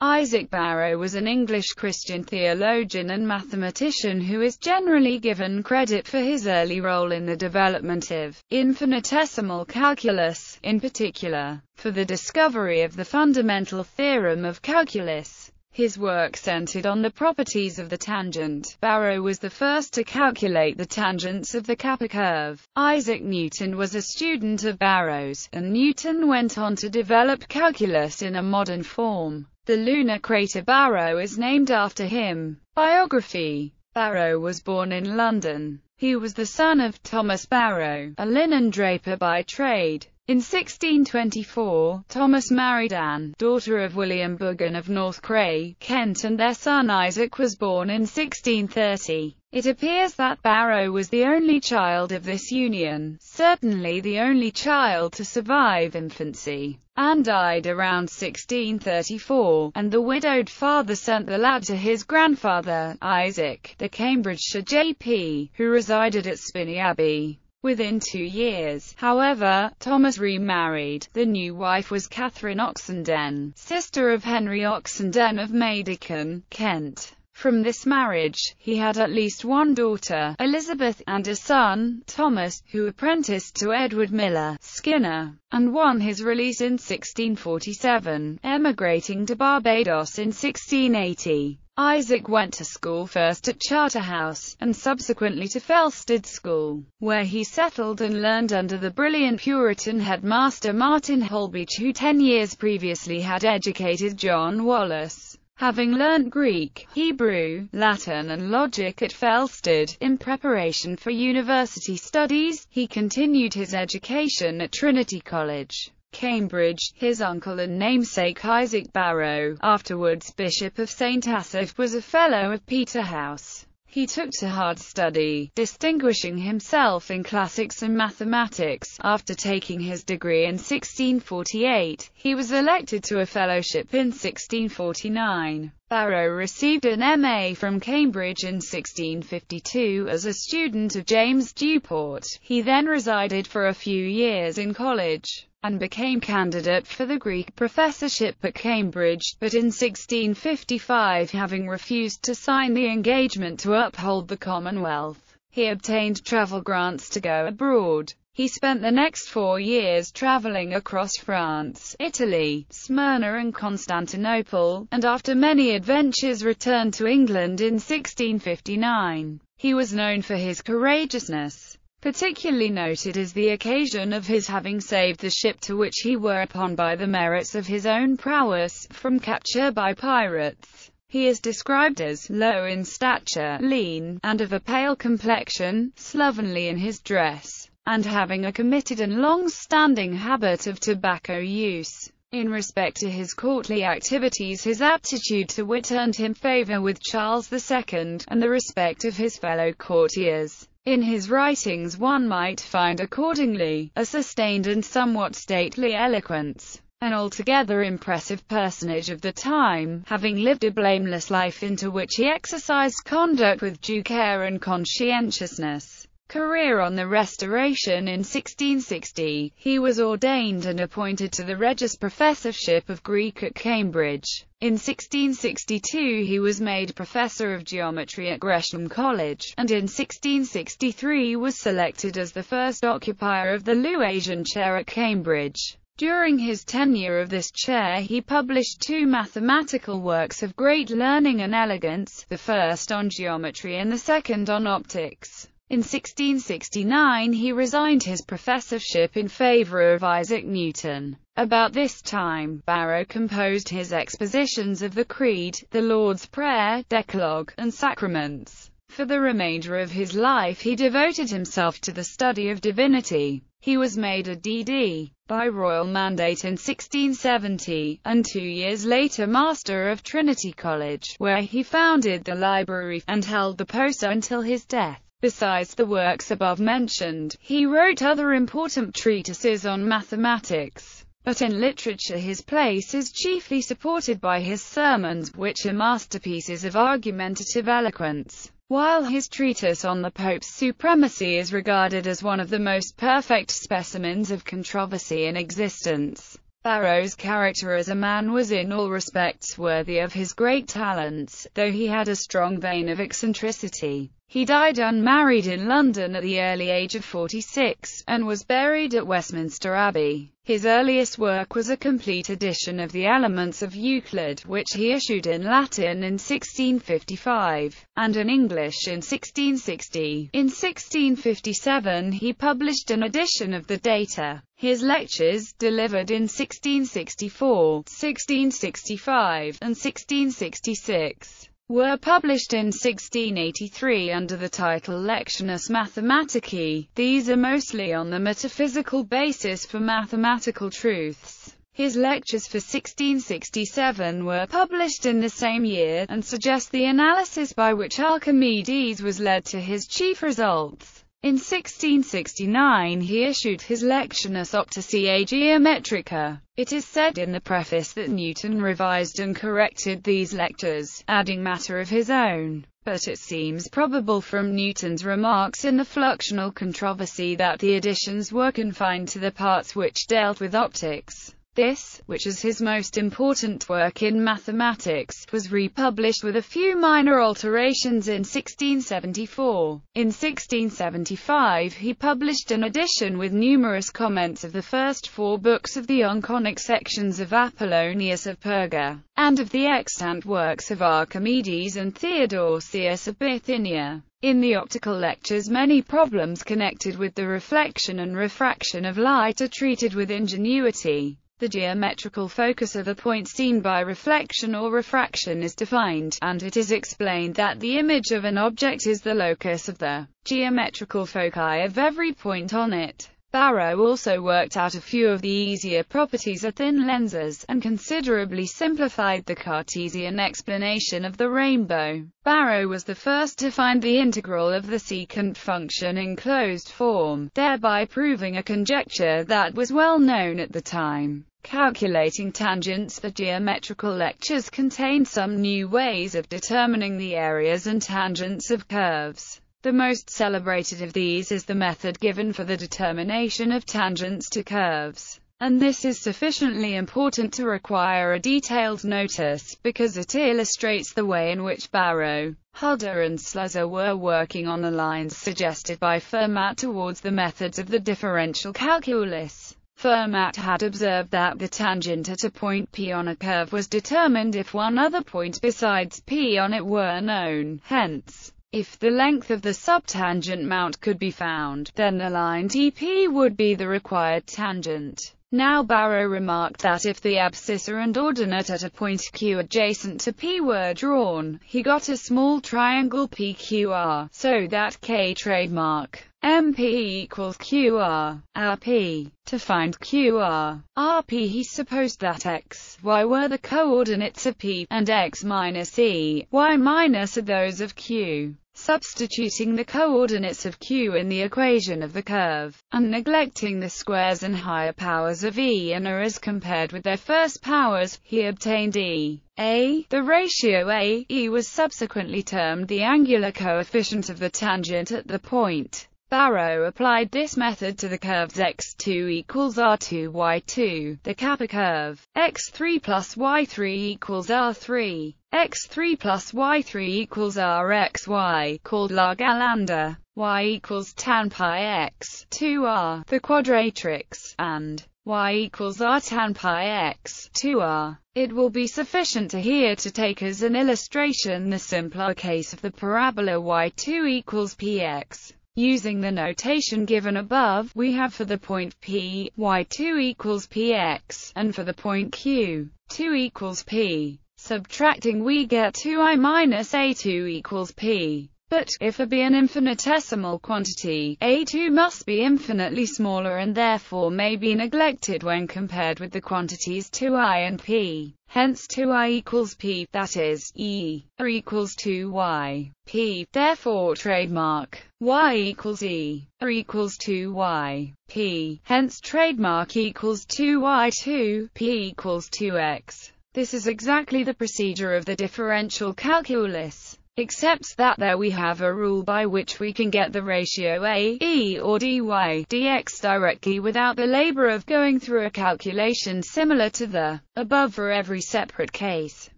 Isaac Barrow was an English Christian theologian and mathematician who is generally given credit for his early role in the development of infinitesimal calculus, in particular, for the discovery of the fundamental theorem of calculus. His work centered on the properties of the tangent. Barrow was the first to calculate the tangents of the Kappa curve. Isaac Newton was a student of Barrow's, and Newton went on to develop calculus in a modern form. The lunar crater Barrow is named after him. Biography Barrow was born in London. He was the son of Thomas Barrow, a linen draper by trade. In 1624, Thomas married Anne, daughter of William Buggin of North Cray, Kent and their son Isaac was born in 1630. It appears that Barrow was the only child of this union, certainly the only child to survive infancy. Anne died around 1634, and the widowed father sent the lad to his grandfather, Isaac, the Cambridgeshire J.P., who resided at Spinney Abbey. Within two years, however, Thomas remarried. The new wife was Catherine Oxenden, sister of Henry Oxenden of Maidacon, Kent. From this marriage, he had at least one daughter, Elizabeth, and a son, Thomas, who apprenticed to Edward Miller, Skinner, and won his release in 1647, emigrating to Barbados in 1680. Isaac went to school first at Charterhouse, and subsequently to Felsted School, where he settled and learned under the brilliant Puritan headmaster Martin Holbeach who ten years previously had educated John Wallis. Having learnt Greek, Hebrew, Latin and logic at Felsted, in preparation for university studies, he continued his education at Trinity College. Cambridge. His uncle and namesake Isaac Barrow, afterwards Bishop of St. Asaph, was a Fellow of Peterhouse. He took to hard study, distinguishing himself in classics and mathematics. After taking his degree in 1648, he was elected to a fellowship in 1649. Barrow received an MA from Cambridge in 1652 as a student of James Duport. He then resided for a few years in college and became candidate for the Greek professorship at Cambridge, but in 1655 having refused to sign the engagement to uphold the Commonwealth, he obtained travel grants to go abroad. He spent the next four years traveling across France, Italy, Smyrna and Constantinople, and after many adventures returned to England in 1659. He was known for his courageousness. Particularly noted is the occasion of his having saved the ship to which he were upon by the merits of his own prowess, from capture by pirates. He is described as low in stature, lean, and of a pale complexion, slovenly in his dress, and having a committed and long-standing habit of tobacco use. In respect to his courtly activities his aptitude to wit earned him favour with Charles II, and the respect of his fellow courtiers. In his writings one might find accordingly, a sustained and somewhat stately eloquence, an altogether impressive personage of the time, having lived a blameless life into which he exercised conduct with due care and conscientiousness. Career on the Restoration In 1660, he was ordained and appointed to the Regius Professorship of Greek at Cambridge. In 1662 he was made Professor of Geometry at Gresham College, and in 1663 was selected as the first occupier of the Lucasian Chair at Cambridge. During his tenure of this chair he published two mathematical works of great learning and elegance, the first on geometry and the second on optics. In 1669 he resigned his professorship in favour of Isaac Newton. About this time, Barrow composed his expositions of the Creed, the Lord's Prayer, Decalogue, and Sacraments. For the remainder of his life he devoted himself to the study of divinity. He was made a D.D. by royal mandate in 1670, and two years later Master of Trinity College, where he founded the library, and held the post until his death. Besides the works above mentioned, he wrote other important treatises on mathematics. But in literature his place is chiefly supported by his sermons, which are masterpieces of argumentative eloquence, while his treatise on the Pope's supremacy is regarded as one of the most perfect specimens of controversy in existence. Barrow's character as a man was in all respects worthy of his great talents, though he had a strong vein of eccentricity. He died unmarried in London at the early age of 46, and was buried at Westminster Abbey. His earliest work was a complete edition of the Elements of Euclid, which he issued in Latin in 1655, and in English in 1660. In 1657 he published an edition of the Data. His lectures, delivered in 1664, 1665, and 1666, were published in 1683 under the title Lectiones Mathematicae. These are mostly on the metaphysical basis for mathematical truths. His lectures for 1667 were published in the same year, and suggest the analysis by which Archimedes was led to his chief results. In 1669 he issued his Lectiones Opticae Geometrica. It is said in the preface that Newton revised and corrected these lectures, adding matter of his own. But it seems probable from Newton's remarks in the fluxional controversy that the additions were confined to the parts which dealt with optics. This, which is his most important work in mathematics, was republished with a few minor alterations in 1674. In 1675 he published an edition with numerous comments of the first four books of the On Conic sections of Apollonius of Perga, and of the extant works of Archimedes and Theodosius of Bithynia. In the optical lectures many problems connected with the reflection and refraction of light are treated with ingenuity. The geometrical focus of a point seen by reflection or refraction is defined, and it is explained that the image of an object is the locus of the geometrical foci of every point on it. Barrow also worked out a few of the easier properties of thin lenses, and considerably simplified the Cartesian explanation of the rainbow. Barrow was the first to find the integral of the secant function in closed form, thereby proving a conjecture that was well known at the time. Calculating tangents The geometrical lectures contained some new ways of determining the areas and tangents of curves. The most celebrated of these is the method given for the determination of tangents to curves. And this is sufficiently important to require a detailed notice, because it illustrates the way in which Barrow, Hudde and Schleser were working on the lines suggested by Fermat towards the methods of the differential calculus. Fermat had observed that the tangent at a point P on a curve was determined if one other point besides P on it were known, hence, if the length of the subtangent mount could be found, then the line TP would be the required tangent. Now Barrow remarked that if the abscissa and ordinate at a point Q adjacent to P were drawn, he got a small triangle PQR, so that K trademark MP equals QR, RP. To find QR, RP he supposed that x, y were the coordinates of P, and x minus E, y minus are those of Q substituting the coordinates of q in the equation of the curve, and neglecting the squares and higher powers of e and r as compared with their first powers, he obtained e. A. The ratio A, E was subsequently termed the angular coefficient of the tangent at the point. Barrow applied this method to the curves x2 equals r2 y2, the kappa curve, x3 plus y3 equals r3, x3 plus y3 equals rxy, called la galande, y equals tan pi x, 2r, the quadratrix, and y equals r tan pi x, 2r. It will be sufficient to here to take as an illustration the simpler case of the parabola y2 equals px. Using the notation given above, we have for the point P, y2 equals px, and for the point Q, 2 equals p. Subtracting we get 2i minus a2 equals p. But, if a be an infinitesimal quantity, A2 must be infinitely smaller and therefore may be neglected when compared with the quantities 2i and p. Hence 2i equals p, that is, e, r equals 2y, p, therefore trademark, y equals e, r equals 2y, p, hence trademark equals 2y2, p equals 2x. This is exactly the procedure of the differential calculus. Accepts that there we have a rule by which we can get the ratio a, e or dy, dx directly without the labor of going through a calculation similar to the above for every separate case.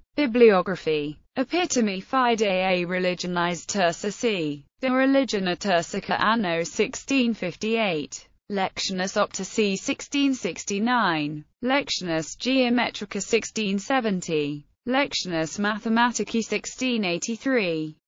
Bibliography Epitome Fidei Religionis Turcicae De Religione Turcica anno 1658. Lectiones Opta c. 1669. Lectiones Geometrica 1670. Lectiones Mathematicae 1683.